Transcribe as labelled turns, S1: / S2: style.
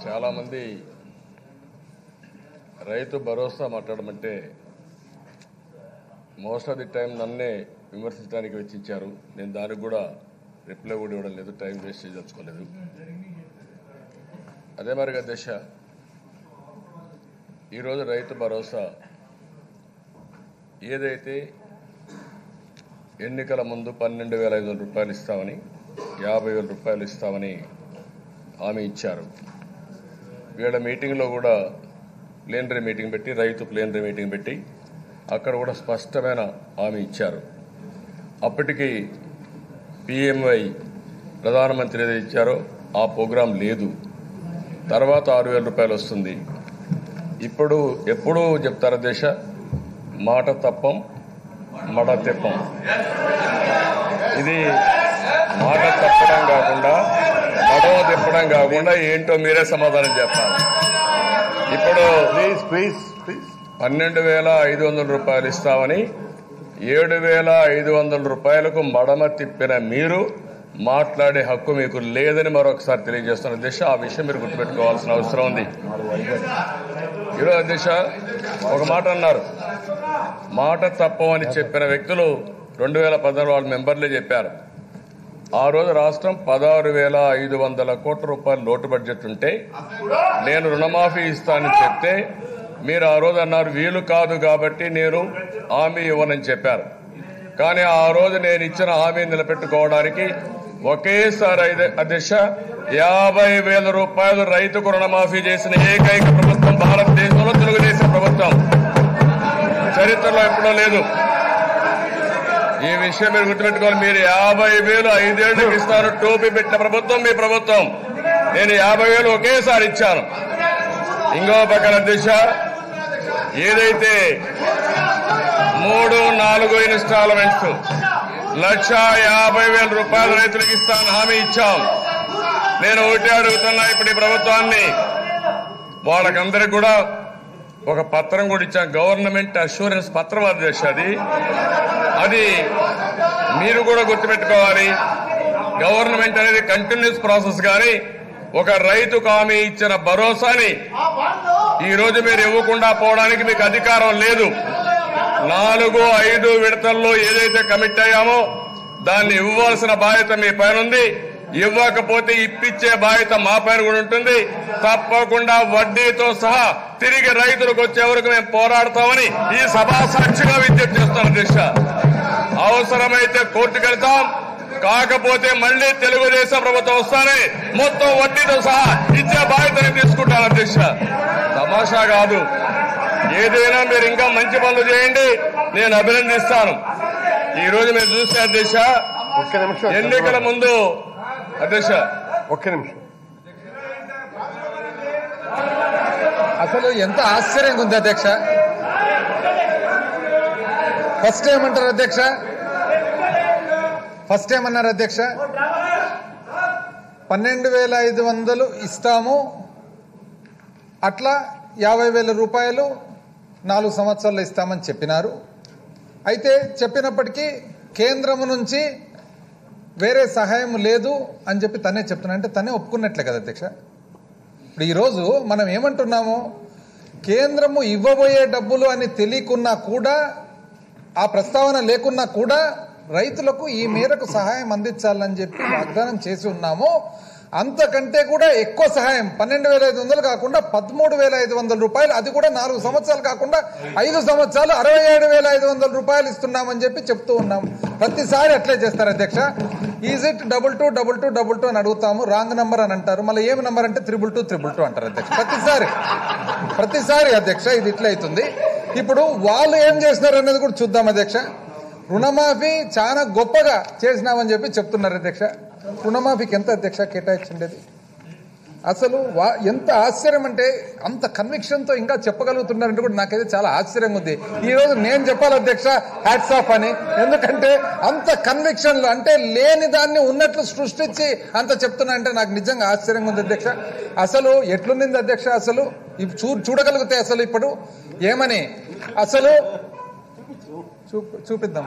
S1: చాలామంది రైతు భరోసా మాట్లాడమంటే most of the time నన్నే విమర్శించడానికి వెచ్చించారు. నేను దానికి కూడా రిప్లై కూడా ఇవ్వడం లేదు టైం వేస్ట్ చేయదలుచుకోలేదు. అదే మరిగా దశ ఈరోజు రైతు భరోసా ఏదైతే ఎన్నికల ముందు పన్నెండు వేల ఐదు వందల రూపాయలు ఇస్తామని యాభై వేల రూపాయలు ఇస్తామని హామీ ఇచ్చారు. వీళ్ళ మీటింగ్లో కూడా ప్లేనరీ మీటింగ్ పెట్టి రైతు ప్లేనరీ మీటింగ్ పెట్టి అక్కడ కూడా స్పష్టమైన హామీ ఇచ్చారు. అప్పటికి పిఎంవై ప్రధానమంత్రి ఏదో ఇచ్చారో ఆ ప్రోగ్రాం లేదు. తర్వాత ఆరు వేల రూపాయలు వస్తుంది. ఇప్పుడు ఎప్పుడూ చెప్తారు దేశ? మాట తప్పం మడ తెప్పం. ఇది మాట తప్పడం కాకుండా తిప్పడం కాకుండా ఏంటో మీరే సమాధానం చెప్పాలి. ఇప్పుడు
S2: ప్లీజ్ ప్లీజ్ ప్లీజ్
S1: పన్నెండు వేల ఐదు వందల రూపాయలు ఇస్తామని ఏడు వేల ఐదు వందల రూపాయలకు మడమ తిప్పిన మీరు మాట్లాడే హక్కు మీకు లేదని మరొకసారి తెలియజేస్తున్న దిశ. ఆ విషయం మీరు గుర్తుపెట్టుకోవాల్సిన అవసరం ఉంది. ఈరోజు అధ్యక్ష ఒక మాట అన్నారు. మాట తప్పమని చెప్పిన వ్యక్తులు రెండు వేల పద్నాలుగు వాళ్ళ మెంబర్లే చెప్పారు. ఆ రోజు రాష్ట్రం పదహారు వేల ఐదు వందల కోట్ల రూపాయల లోటు బడ్జెట్ ఉంటే నేను రుణమాఫీ ఇస్తానని చెప్తే మీరు ఆ రోజు అన్నారు వీలు కాదు కాబట్టి నేను హామీ ఇవ్వనని చెప్పారు. కానీ ఆ రోజు నేను ఇచ్చిన హామీ నిలబెట్టుకోవడానికి ఒకేసారి ఐదు అధ్యక్ష యాభై వేల రూపాయలు రైతుకు రుణమాఫీ చేసిన ఏకైక ప్రభుత్వం భారతదేశంలో తెలుగుదేశం ప్రభుత్వం. చరిత్రలో ఎప్పుడూ లేదు. ఈ విషయం మీరు గుర్తుపెట్టుకోవాలి. మీరు యాభై వేలు ఐదేళ్ళకు ఇస్తారు. టోపీ పెట్టిన ప్రభుత్వం మీ ప్రభుత్వం. నేను యాభై వేలు ఒకేసారి ఇచ్చాను. ఇంకో పక్కన దిశ. ఏదైతే మూడు నాలుగు ఇన్స్టాల్మెంట్స్ లక్ష యాభై వేల రూపాయలు రైతులకు ఇస్తాను హామీ ఇచ్చాం. నేను ఒకటి అడుగుతున్నా ఇప్పుడు ప్రభుత్వాన్ని. వాళ్ళకందరికి కూడా ఒక పత్రం కూడా ఇచ్చాం. గవర్నమెంట్ అష్యూరెన్స్ పత్రం అధ్యక్ష అది. అది మీరు కూడా గుర్తుపెట్టుకోవాలి. గవర్నమెంట్ అనేది కంటిన్యూస్ ప్రాసెస్ కానీ ఒక రైతుకు ఆమె ఇచ్చిన భరోసాని ఈ రోజు మీరు ఇవ్వకుండా పోవడానికి మీకు అధికారం లేదు. నాలుగు ఐదు విడతల్లో ఏదైతే కమిట్ అయ్యామో దాన్ని ఇవ్వాల్సిన బాధ్యత మీ పైన ఉంది. ఇవ్వకపోతే ఇప్పించే బాధ్యత మా పైన కూడా ఉంటుంది. తప్పకుండా వడ్డీతో సహా తిరిగి రైతులకు వచ్చే వరకు మేము పోరాడతామని ఈ సభా సాక్షిగా విజ్ఞప్తి చేస్తాను దిశ అవసరమైతే కోర్టుకు వెళ్తాం. కాకపోతే మళ్ళీ తెలుగుదేశం ప్రభుత్వం వస్తానే మొత్తం వడ్డీతో సహా ఇచ్చే బాధ్యతని తీసుకుంటాను అధ్యక్ష. తమాషా కాదు. ఏదైనా మీరు ఇంకా మంచి పనులు చేయండి. నేను అభినందిస్తాను. ఈ రోజు మీరు చూస్తే అధ్యక్ష
S2: ఒక్క నిమిషం
S1: ఎన్నికల ముందు అధ్యక్ష.
S2: ఒక్క నిమిషం.
S3: అసలు ఎంత ఆశ్చర్యంగా ఉంది అధ్యక్ష? ఫస్ట్ ఏమంటారు అధ్యక్ష? ఫస్ట్ ఏమన్నారు అధ్యక్ష? పన్నెండు వేల ఐదు వందలు ఇస్తాము. అట్లా యాభై వేల రూపాయలు నాలుగు సంవత్సరాలు ఇస్తామని చెప్పినారు. అయితే చెప్పినప్పటికీ కేంద్రము నుంచి వేరే సహాయం లేదు అని చెప్పి తనే చెప్తున్నా. అంటే తనే ఒప్పుకున్నట్లే కదా అధ్యక్ష? ఇప్పుడు ఈరోజు మనం ఏమంటున్నాము కేంద్రము ఇవ్వబోయే డబ్బులు అని తెలియకున్నా కూడా ఆ ప్రస్తావన లేకున్నా కూడా రైతులకు ఈ మేరకు సహాయం అందించాలని చెప్పి వాగ్దానం చేసి ఉన్నాము. అంతకంటే కూడా ఎక్కువ సహాయం పన్నెండు వేల ఐదు వందలు కాకుండా పదమూడు వేల ఐదు వందల రూపాయలు అది కూడా నాలుగు సంవత్సరాలు కాకుండా ఐదు సంవత్సరాలు అరవై ఏడు వేల ఐదు వందల రూపాయలు ఇస్తున్నామని చెప్పి చెప్తూ ఉన్నాం ప్రతిసారి అట్లే చేస్తారు అధ్యక్ష. Is it double two double two double two అని అడుగుతాము. రాంగ్ నెంబర్ అని అంటారు. మళ్ళీ ఏమి నెంబర్ అంటే త్రిబుల్ టూ త్రిబుల్ టూ అంటారు అధ్యక్ష. ప్రతిసారి ప్రతిసారి అధ్యక్ష ఇది ఇట్లయితుంది అవుతుంది. ఇప్పుడు వాళ్ళు ఏం చేసినారు అనేది కూడా చూద్దాం అధ్యక్ష. రుణమాఫీ చాలా గొప్పగా చేసినామని చెప్పి చెప్తున్నారు అధ్యక్ష. రుణమాఫీకి ఎంత అధ్యక్ష కేటాయించండి అసలు వా- ఎంత ఆశ్చర్యం అంటే అంత కన్విక్షన్తో ఇంకా చెప్పగలుగుతున్నారంటే కూడా నాకైతే చాలా ఆశ్చర్యంగా ఉంది. ఈ రోజు నేను చెప్పాలి అధ్యక్ష హ్యాట్స్ ఆఫ్ అని. ఎందుకంటే అంత కన్విక్షన్లు అంటే లేని దాన్ని ఉన్నట్లు సృష్టించి అంత చెప్తున్నా అంటే నాకు నిజంగా ఆశ్చర్యంగా ఉంది అధ్యక్ష. అసలు ఎట్లుంది అధ్యక్ష అసలు? చూ చూడగలిగితే అసలు ఇప్పుడు ఏమని? అసలు చూ చూపిద్దాం.